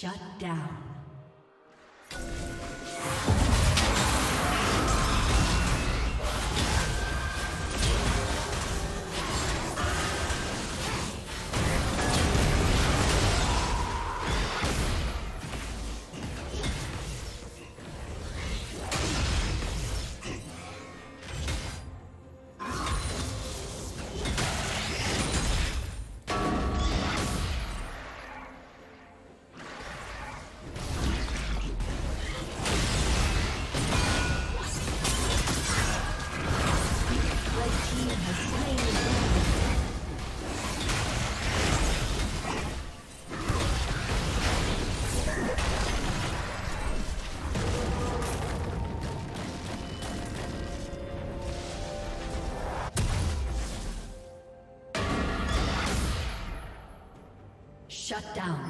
Shut down. Shut down.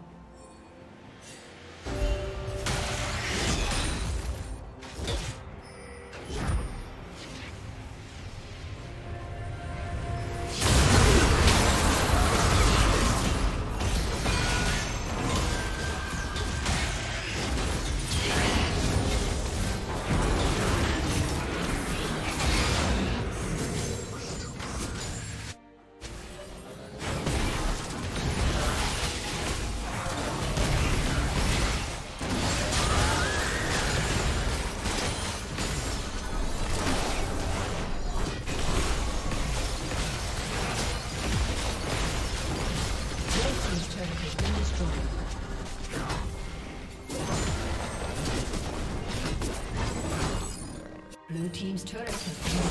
turret has been